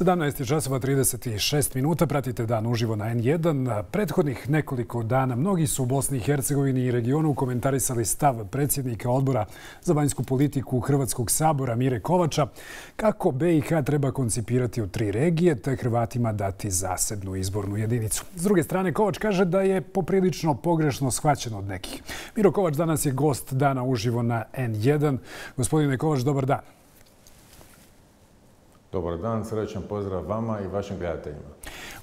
17. časova 36 minuta pratite dan uživo na N1. Prethodnih nekoliko dana mnogi su u Bosni i Hercegovini i regionu komentarisali stav predsjednika odbora za vanjsku politiku Hrvatskog sabora Mire Kovača kako BiH treba koncipirati u tri regije te Hrvatima dati zasebnu izbornu jedinicu. S druge strane, Kovač kaže da je poprilično pogrešno shvaćen od nekih. Miro Kovač danas je gost dana uživo na N1. Gospodine Kovač, dobar dan. Dobar dan, srećan pozdrav vama i vašim gledateljima.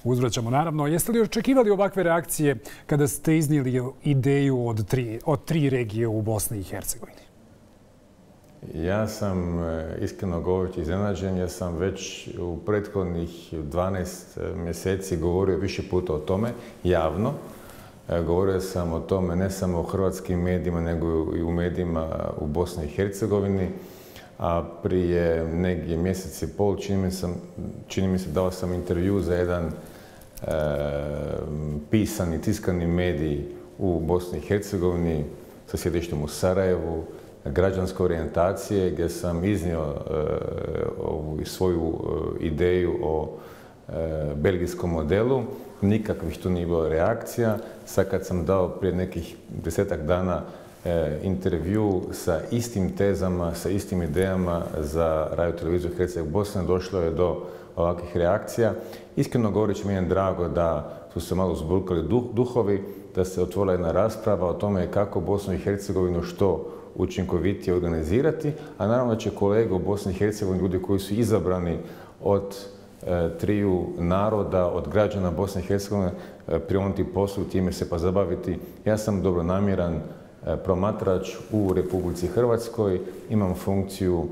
Uzvraćamo naravno. Jeste li očekivali ovakve reakcije kada ste iznijeli ideju od tri, od tri regije u Bosni i Hercegovini? Ja sam e, iskreno govoreći iznenađen, ja sam već u prethodnih 12 e, mjeseci govorio više puta o tome, javno. E, govorio sam o tome ne samo u hrvatskim medijima, nego i u medijima u Bosni i Hercegovini a prije negdje mjesec i pol čini mi, sam, čini mi se dao sam intervju za jedan e, pisani, tiskani medij u Bosni i Hercegovini sa sjedištem u Sarajevu, građanske orijentacije gdje sam iznio e, ovu svoju e, ideju o belgijskom modelu. Nikakvih tu nije bilo reakcija. Sad kad sam dao prije nekih desetak dana E, intervju sa istim tezama, sa istim idejama za radio televiziju Hrvatske Bosne došlo je do ovakvih reakcija. Iskreno govoreći mi je drago da su se malo zbulkali duhovi, da se otvorila jedna rasprava o tome kako Bosnu i Hercegovinu što učinkovitije organizirati, a naravno će kolege u Bosni i Hercegovini, ljudi koji su izabrani od e, triju naroda, od građana Bosne i Hercegovine, e, prionuti poslu, time se pa zabaviti. Ja sam dobronamjeran E, promatrač u Republici Hrvatskoj, imam funkciju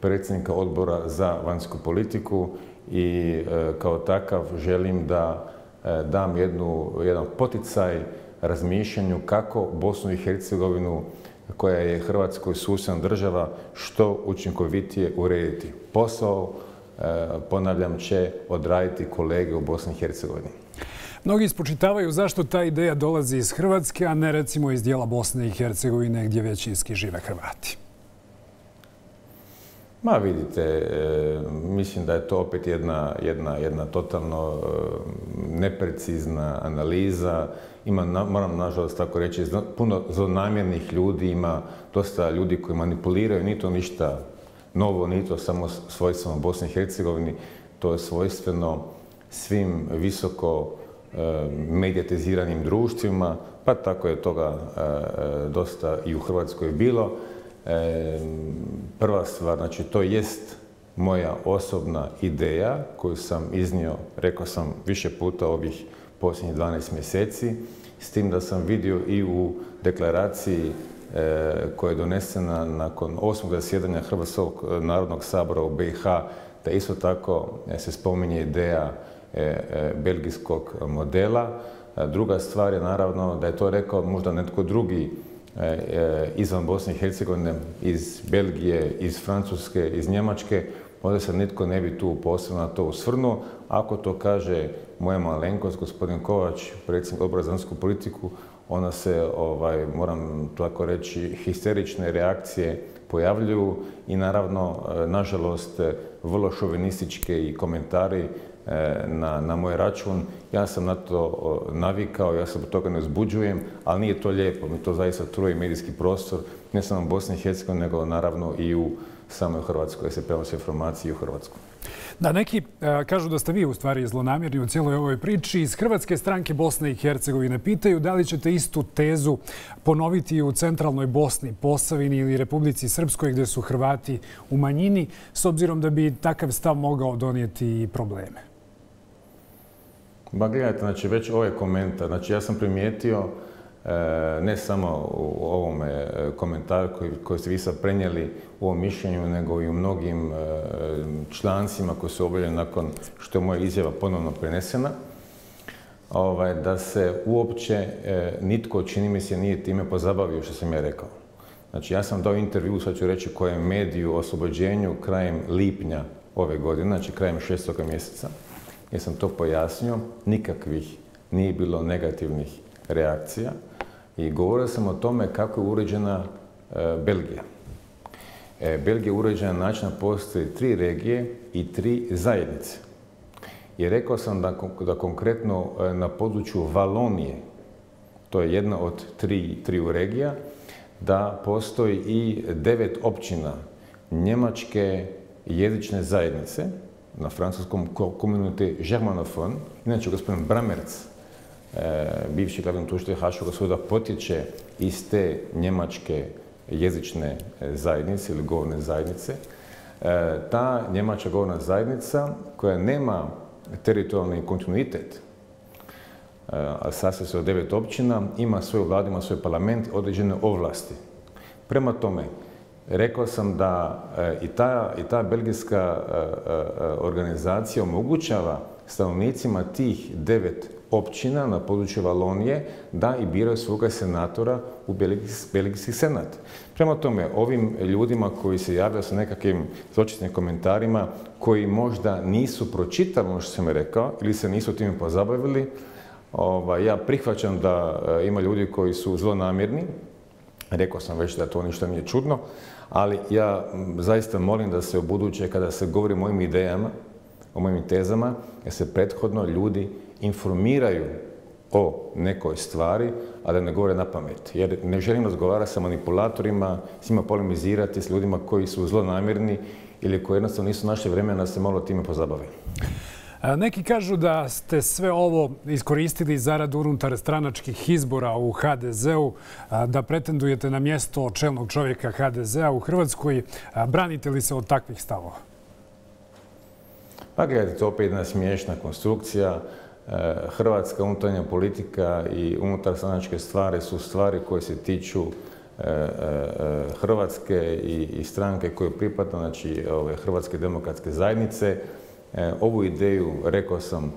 predsjednika odbora za vanjsku politiku i e, kao takav želim da e, dam jedan poticaj razmišljanju kako Bosnu i Hercegovinu koja je Hrvatskoj susjedna država što učinkovitije urediti. Posao, ponavljam, će odraditi kolege u Bosni i Hercegovini. Mnogi ispočitavaju zašto ta ideja dolazi iz Hrvatske, a ne recimo iz dijela Bosne i Hercegovine gdje većinski žive Hrvati. Ma vidite, e, mislim da je to opet jedna, totalno e, neprecizna analiza. Ima, moram nažalost tako reći, puno zlonamjernih ljudi, ima dosta ljudi koji manipuliraju, ni to ništa novo, ni to samo svojstveno Bosne i Hercegovini, to je svojstveno svim visoko medijatiziranim društvima, pa tako je toga e, e, dosta i u Hrvatskoj bilo. Prva stvar, znači to jest moja osobna ideja koju sam iznio, rekao sam više puta ovih posljednjih 12 mjeseci, s tim da sam vidio i u deklaraciji koja je donesena nakon osmog zasjedanja Hrvatskog narodnog sabora u BiH, da isto tako se spominje ideja belgijskog modela. Druga stvar je naravno da je to rekao možda netko drugi e, izvan Bosne i Hercegovine, iz Belgije, iz Francuske, iz Njemačke, možda se nitko ne bi tu posebno na to usvrnuo. Ako to kaže moja malenkost, gospodin Kovač, predsjednik odbora za politiku, onda se, ovaj, moram tako reći, histerične reakcije pojavljuju i naravno, nažalost, vrlo šovinističke i komentari E, na, na moj račun. Ja sam na to navikao, ja se od toga ne uzbuđujem, ali nije to lijepo. Mi to zaista truje medijski prostor, ne samo u Bosni i Hercegovini, nego naravno i u samoj Hrvatskoj, se prenose informacije u Hrvatsku. Da, neki e, kažu da ste vi u stvari zlonamjerni u cijeloj ovoj priči. Iz Hrvatske stranke Bosne i Hercegovine pitaju da li ćete istu tezu ponoviti u centralnoj Bosni, Posavini ili Republici Srpskoj gdje su Hrvati u manjini, s obzirom da bi takav stav mogao donijeti probleme. Ba gledajte, znači već ovaj komentar, znači ja sam primijetio e, ne samo u ovome e, komentaru koji, koji ste vi sad prenijeli u ovom mišljenju, nego i u mnogim e, člancima koji su objavljeni nakon što je moja izjava ponovno prenesena, ovaj, da se uopće nitko, čini mi se, nije time pozabavio što sam ja rekao. Znači ja sam dao intervju, sad ću reći kojem mediju oslobođenju krajem lipnja ove godine, znači krajem šestoga mjeseca jer sam to pojasnio, nikakvih nije bilo negativnih reakcija i govorio sam o tome kako je uređena e, Belgija. E, Belgija je uređena način da postoji tri regije i tri zajednice. I rekao sam da, da konkretno na području Valonije, to je jedna od tri, triju regija, da postoji i devet općina njemačke jezične zajednice na francuskom komunite germanofon. Inače, gospodin Bramerc, e, bivši glavni tužitelj Haškoga suda, potječe iz te njemačke jezične e, zajednice ili govorne zajednice. E, ta njemačka govorna zajednica koja nema teritorijalni kontinuitet, a sastoji se od devet općina, ima svoju vladu, ima svoj parlament, određene ovlasti. Prema tome, rekao sam da e, i ta, i ta belgijska e, e, organizacija omogućava stanovnicima tih devet općina na području Valonije da i biraju svoga senatora u Belgijski senat. Prema tome, ovim ljudima koji se javljaju sa nekakvim zločitnim komentarima, koji možda nisu pročitali ono što sam rekao ili se nisu time pozabavili, ovaj, ja prihvaćam da ima ljudi koji su zlonamjerni, rekao sam već da to ništa nije čudno, ali ja zaista molim da se u buduće, kada se govori o mojim idejama, o mojim tezama, da se prethodno ljudi informiraju o nekoj stvari, a da ne govore na pamet. Jer ne želim razgovarati sa manipulatorima, s njima polemizirati, s ljudima koji su zlonamjerni ili koji jednostavno nisu našli vremena da se malo time pozabave. Neki kažu da ste sve ovo iskoristili zarad unutar stranačkih izbora u HDZ-u, da pretendujete na mjesto čelnog čovjeka HDZ-a u Hrvatskoj. Branite li se od takvih stavova? Pa gledajte, opet jedna smiješna konstrukcija. E, Hrvatska unutarnja politika i unutar stranačke stvari su stvari koje se tiču e, e, Hrvatske i stranke koje pripadno, znači Hrvatske demokratske zajednice. E, ovu ideju, rekao sam,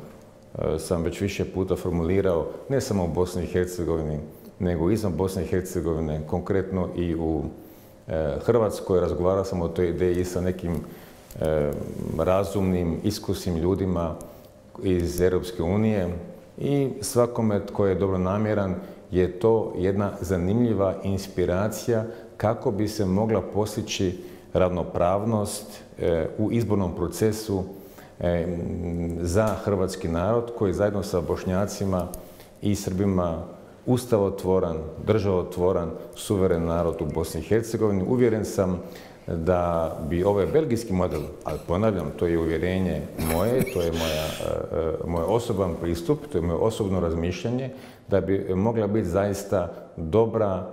e, sam već više puta formulirao, ne samo u Bosni i Hercegovini, nego izvan Bosne i Hercegovine, konkretno i u e, Hrvatskoj. Razgovarao sam o toj ideji sa nekim razumnim, iskusnim ljudima iz Europske unije i svakome tko je dobro namjeran je to jedna zanimljiva inspiracija kako bi se mogla postići ravnopravnost u izbornom procesu za hrvatski narod koji zajedno sa bošnjacima i srbima ustavotvoran, državotvoran, suveren narod u Bosni i Hercegovini. Uvjeren sam da bi ovaj belgijski model, ali ponavljam, to je uvjerenje moje, to je e, e, moj osoban pristup, to je moje osobno razmišljanje, da bi mogla biti zaista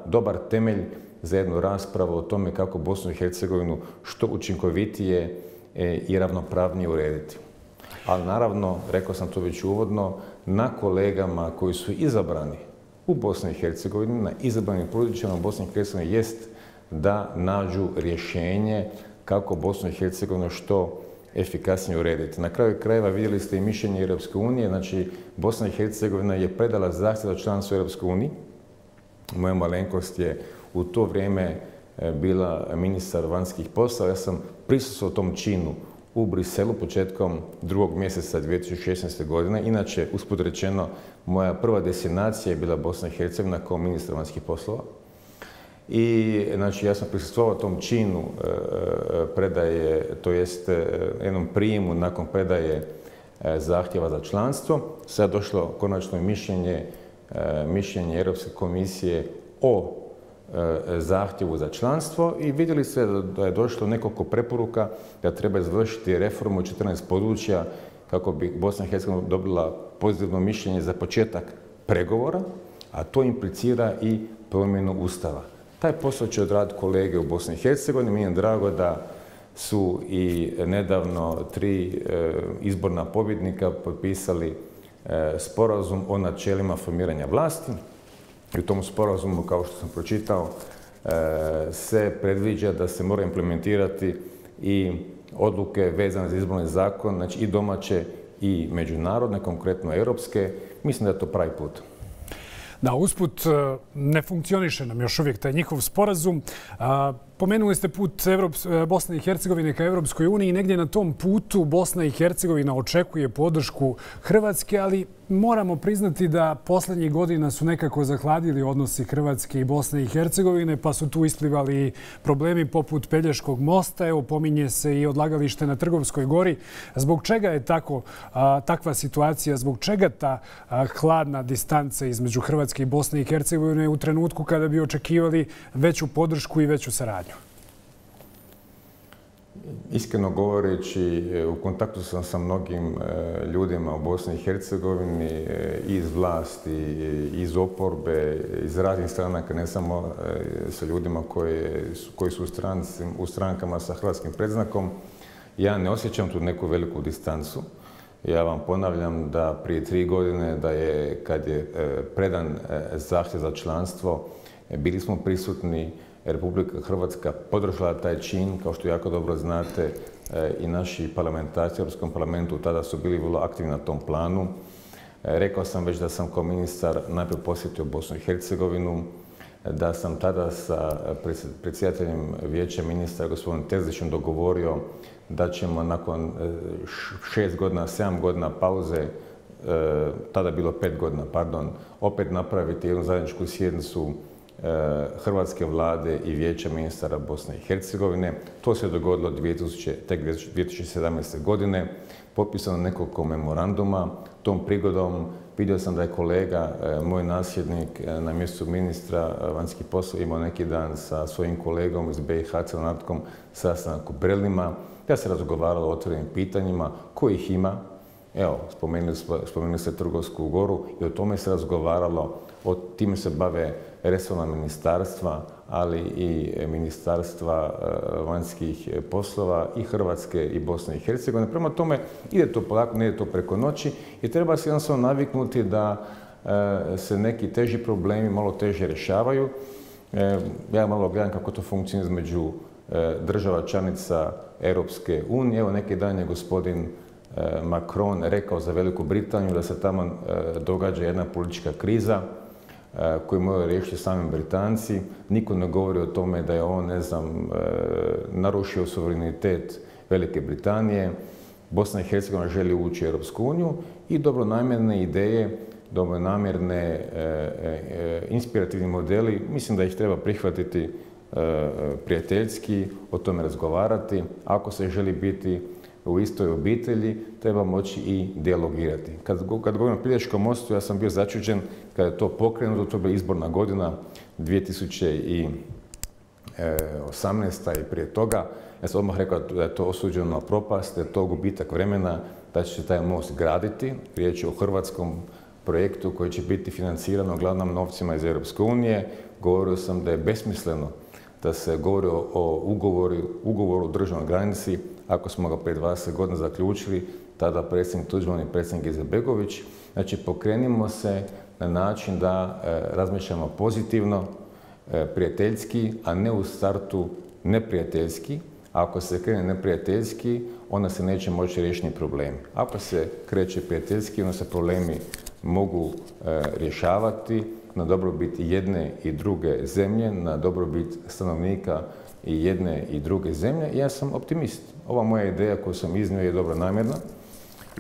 dobar temelj za jednu raspravu o tome kako Bosnu i Hercegovinu što učinkovitije i ravnopravnije urediti. Ali naravno, rekao sam to već uvodno, na kolegama koji su izabrani u Bosni i Hercegovini, na izabranim područjima Bosni i Hercegovini jest da nađu rješenje kako Bosnu i Hercegovinu što efikasnije urediti. Na kraju krajeva vidjeli ste i mišljenje Europske unije, znači Bosna i Hercegovina je predala zahtjev za članstvo Europske unije. Moja malenkost je u to vrijeme E, bila ministar vanjskih poslova. Ja sam prisustvovao tom činu u Briselu početkom drugog mjeseca 2016. godine. Inače, usput rečeno, moja prva destinacija je bila Bosna i Hercegovina kao ministar vanjskih poslova. I znači, ja sam prisustvovao tom činu e, e, predaje, to jest jednom prijemu nakon predaje zahtjeva za članstvo. Sad došlo konačno mišljenje, mišljenje Europske komisije o E, zahtjevu za članstvo i vidjeli ste da je došlo nekoliko preporuka da treba izvršiti reformu u 14 područja kako bi Bosna i Hercegovina dobila pozitivno mišljenje za početak pregovora, a to implicira i promjenu Ustava. Taj posao će odraditi kolege u Bosni i Hercegovini. Mi je drago da su i nedavno tri e, izborna pobjednika potpisali e, sporazum o načelima formiranja vlasti. I u tom sporazumu, kao što sam pročitao, e, se predviđa da se mora implementirati i odluke vezane za izborni zakon, znači i domaće i međunarodne, konkretno europske. Mislim da je to pravi put. Da, usput e, ne funkcioniše nam još uvijek taj njihov sporazum. Pomenuli ste put Bosne i Hercegovine ka Evropskoj uniji negdje na tom putu Bosna i Hercegovina očekuje podršku Hrvatske, ali moramo priznati da posljednjih godina su nekako zahladili odnosi Hrvatske i Bosne i Hercegovine, pa su tu isplivali problemi poput Pelješkog mosta. Evo, pominje se i odlagalište na Trgovskoj gori. Zbog čega je tako, takva situacija? Zbog čega ta hladna distanca između Hrvatske i Bosne i Hercegovine u trenutku kada bi očekivali veću podršku i veću saradnju? Iskreno govoreći, e, u kontaktu sam sa mnogim e, ljudima u Bosni i Hercegovini, e, iz vlasti, iz oporbe, iz raznih stranaka, ne samo sa ljudima koji su u strankama sa hrvatskim predznakom. Ja ne osjećam tu neku veliku distancu. Ja vam ponavljam da prije tri godine, da je kad je predan zahtjev za članstvo, bili smo prisutni Republika Hrvatska podržala taj čin, kao što jako dobro znate, e, i naši parlamentarci u Europskom parlamentu tada su bili vrlo aktivni na tom planu. E, rekao sam već da sam kao ministar najprije posjetio Bosnu i Hercegovinu, da sam tada sa predsjedateljem vijeća ministra, gospodinom Terzićem, dogovorio da ćemo nakon e, šest godina, sedam godina pauze, tada bilo pet godina, pardon, opet napraviti jednu zajedničku sjednicu Hrvatske vlade i vijeća ministara Bosne i Hercegovine. To se dogodilo 2000, tek 2017. godine. Potpisano nekoliko memoranduma. Tom prigodom vidio sam da je kolega, e, moj nasljednik e, na mjestu ministra vanjskih poslova imao neki dan sa svojim kolegom iz BiH, Crnatkom, sastanak u Brelima. Ja se razgovaralo o otvorenim pitanjima, ih ima. Evo, spomenuli, spomenuli ste Trgovsku goru i o tome se razgovaralo. O time se bave resorna ministarstva, ali i ministarstva e, vanjskih poslova i Hrvatske i Bosne i Hercegovine. Prema tome, ide to polako, ne ide to preko noći i treba se jednostavno naviknuti da e, se neki teži problemi malo teže rješavaju. E, ja malo gledam kako to funkcionira između država članica Europske unije. Evo neki dan je gospodin Macron rekao za Veliku Britaniju da se tamo događa jedna politička kriza koji moraju riješiti sami Britanci. Niko ne govori o tome da je on, ne znam, e, narušio suverenitet Velike Britanije. Bosna i Hercegovina želi ući u Europsku uniju i dobronamjerne ideje, dobronamjerne e, inspirativni modeli, mislim da ih treba prihvatiti prijateljski, o tome razgovarati. Ako se želi biti u istoj obitelji, treba moći i dialogirati. Kad, kad govorim o Pilješkom mostu, ja sam bio začuđen kada je to pokrenuto, to je izborna godina 2018. i prije toga. Ja sam odmah rekao da je to osuđeno na propast, da je to gubitak vremena, da će se taj most graditi. Riječ je o hrvatskom projektu koji će biti financiran uglavnom novcima iz Europske unije. Govorio sam da je besmisleno da se govori o ugovoru, ugovoru o državnoj granici ako smo ga pred 20 godina zaključili, tada predsjednik Tuđman i predsjednik Izetbegović. Znači, pokrenimo se na način da e, razmišljamo pozitivno, e, prijateljski, a ne u startu neprijateljski. Ako se krene neprijateljski, onda se neće moći riješiti problemi. Ako se kreće prijateljski, onda se problemi mogu e, rješavati na dobrobit jedne i druge zemlje, na dobrobit stanovnika i jedne i druge zemlje. Ja sam optimist. Ova moja ideja koju sam iznio je dobro namjerna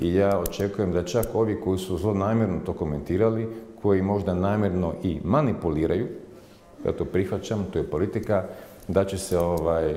i ja očekujem da čak ovi koji su zlonamjerno to komentirali, koji možda namjerno i manipuliraju, ja to prihvaćam, to je politika, da će se ovaj,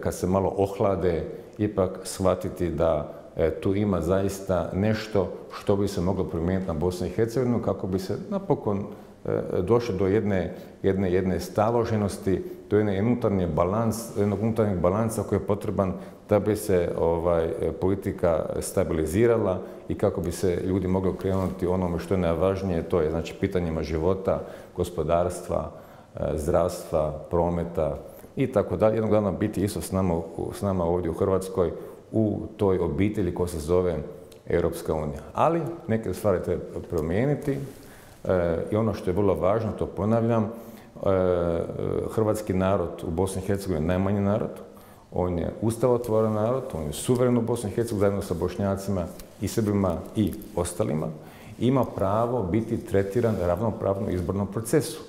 kad se malo ohlade, ipak shvatiti da e, tu ima zaista nešto što bi se moglo promijeniti na Bosnu i Hercegovinu kako bi se napokon e, došlo do jedne, jedne, jedne staloženosti, do jedne unutarnje balans, jednog unutarnjeg balansa koji je potreban da bi se ovaj, politika stabilizirala i kako bi se ljudi mogli okrenuti onome što je najvažnije, to je znači pitanjima života, gospodarstva, e, zdravstva, prometa i tako dalje. Jednoglavno biti isto s nama, s nama ovdje u Hrvatskoj u toj obitelji koja se zove Europska unija. Ali neke stvari treba promijeniti e, i ono što je vrlo važno, to ponavljam, e, hrvatski narod u Bosni i Hercegovini je najmanji narod, on je ustavotvoran narod, on je suveren u Bosni i Hercegovini zajedno sa Bošnjacima i Srbima i ostalima. Ima pravo biti tretiran ravnopravno izbornom procesu.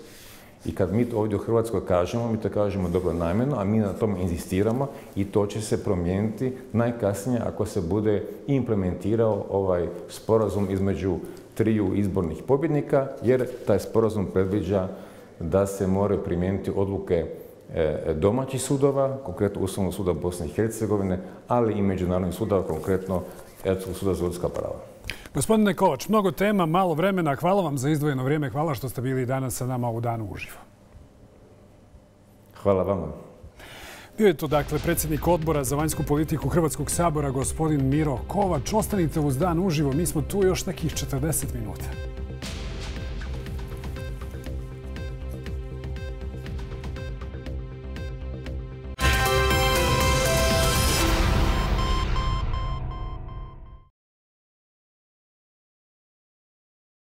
I kad mi to ovdje u Hrvatskoj kažemo, mi to kažemo dobro namjerno, a mi na tome inzistiramo i to će se promijeniti najkasnije ako se bude implementirao ovaj sporazum između triju izbornih pobjednika, jer taj sporazum predviđa da se moraju primijeniti odluke e, domaćih sudova, konkretno Ustavnog suda Bosne i Hercegovine, ali i međunarodnih sudova, konkretno Europskog suda za ljudska prava. Gospodine Kovač, mnogo tema, malo vremena. Hvala vam za izdvojeno vrijeme. Hvala što ste bili danas sa nama u danu uživo. Hvala vama. Bio je to dakle predsjednik odbora za vanjsku politiku Hrvatskog sabora, gospodin Miro Kovač. Ostanite uz dan uživo, mi smo tu još nekih 40 minuta.